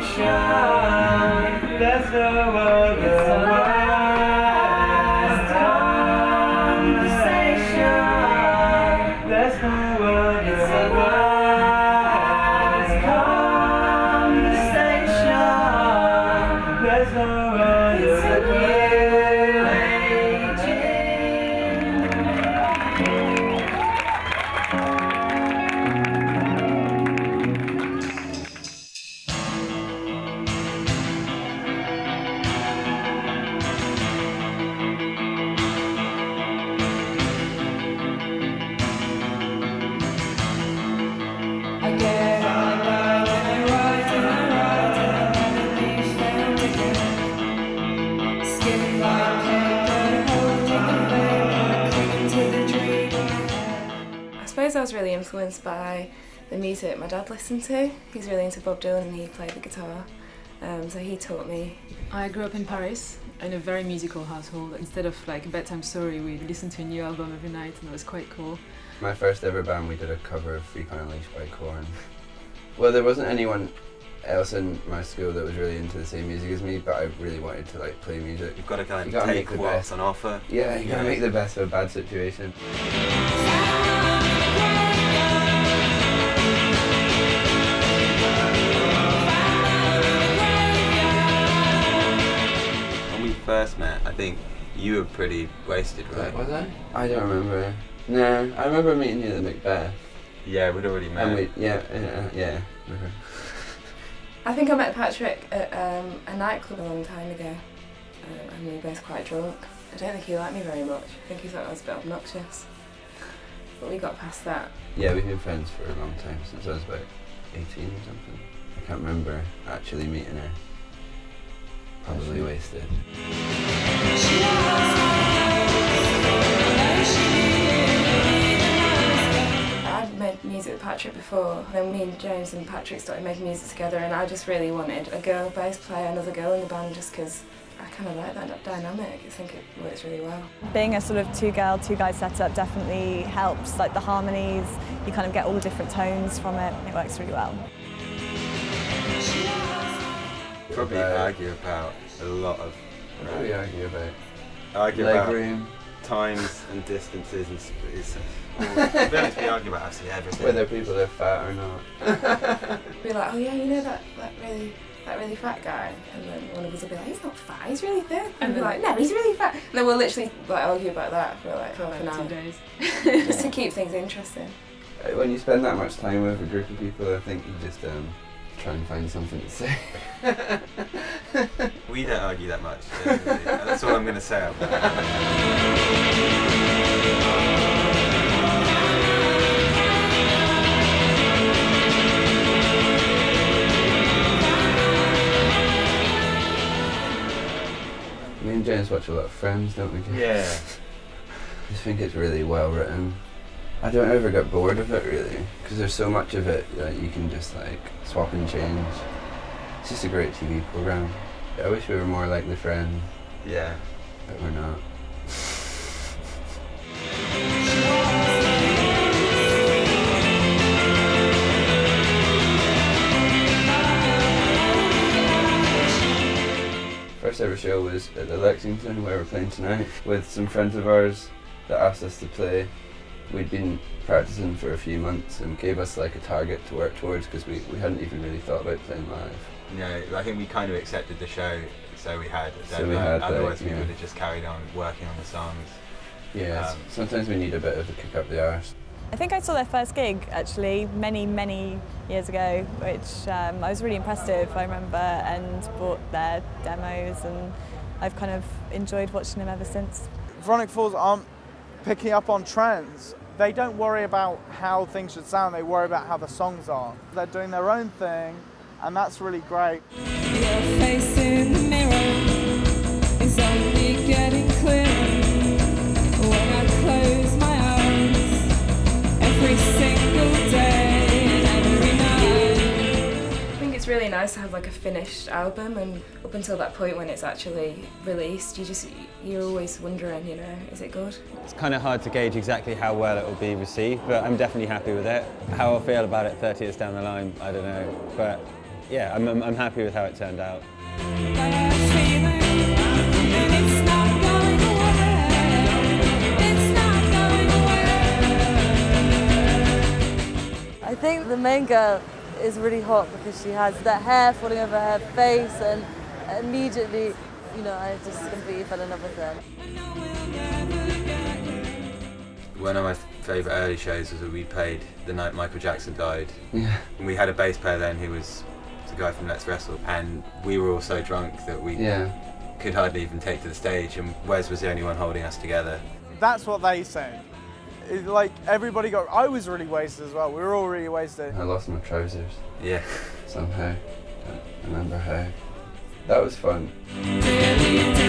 conversation. There's no was really influenced by the music my dad listened to. He's really into Bob Dylan and he played the guitar. Um, so he taught me. I grew up in Paris in a very musical household. Instead of like a bedtime story, we listened to a new album every night, and it was quite cool. My first ever band, we did a cover of Freak on a Leash by Korn. Well, there wasn't anyone else in my school that was really into the same music as me, but I really wanted to like play music. You've got to kind of gotta take make the what's best. on offer. Yeah, you gotta make the best of a bad situation. First met, I think you were pretty wasted, right? Was I? I don't remember. No, I remember meeting you at the Macbeth. Yeah, we'd already met. And we, yeah, yeah, yeah. I think I met Patrick at um, a nightclub a long time ago. Um, and we were both quite drunk. I don't think he liked me very much. I think he thought I was a bit obnoxious. But we got past that. Yeah, we've been friends for a long time, since I was about 18 or something. I can't remember actually meeting her. Probably wasted. I'd made music with Patrick before, then me and James and Patrick started making music together, and I just really wanted a girl bass player, another girl in the band, just because I kind of like that dynamic. I think it works really well. Being a sort of two girl, two guy setup definitely helps. Like the harmonies, you kind of get all the different tones from it. It works really well. Probably About- argue about a lot of. What do argue about? Argue Leg about room, times and distances and space. to we argue about absolutely everything. whether people are fat or not. Be like, oh yeah, you know that, that really that really fat guy, and then one of us will be like, he's not fat, he's really thin, and And we're then- like, no, he's really fat. And then we'll literally like argue about that for like For half an hour, two days. just to keep things interesting. When you spend that much time with a group of people, I think you just um, try and find something to say. We don't argue that much. Uh, uh, that's all I'm going to say. Me and James watch a lot of Friends, don't we? James? Yeah. I just think it's really well written. I don't ever get bored of it really, because there's so much of it that you can just like swap and change. It's just a great TV program. I wish we were more like the Friends, Yeah. but we're not. First ever show was at the Lexington where we're playing tonight with some friends of ours that asked us to play. We'd been practicing for a few months and gave us like a target to work towards because we, we hadn't even really thought about playing live. No, I think we kind of accepted the show, so we had. a So we deadline. had, like, Otherwise, we yeah. would have just carried on working on the songs. Yeah, Um, sometimes we need a bit of a kick up the arse. I think I saw their first gig actually many, many years ago, which um, I was really impressed with, I remember, and bought their demos, and I've kind of enjoyed watching them ever since. Veronica Falls aren't picking up on trends. They don't worry about how things should sound, they worry about how the songs are. They're doing their own thing, and that's really great. It's to have like a finished album, and up until that point when it's actually released, you just you're always wondering, you know, is it good? It's kind of hard to gauge exactly how well it will be received, but I'm definitely happy with it. How I'll feel about it 30 years down the line, I don't know. But yeah, I'm, I'm, I'm happy with how it turned out. I think the main girl is really hot because she has that hair falling over her face and immediately, you know, I just completely fell in love with her. One of my favourite early shows was that we played the night Michael Jackson died. Yeah. And we had a bass player then who was the guy from Let's Wrestle, and we were all so drunk that we Yeah. could hardly even take to the stage, and Wes was the only one holding us together. That's what they say. It, like everybody got. I was really wasted as well. We were all really wasted. I lost my trousers Yeah. somehow. Don't remember how. That was fun. Daily to the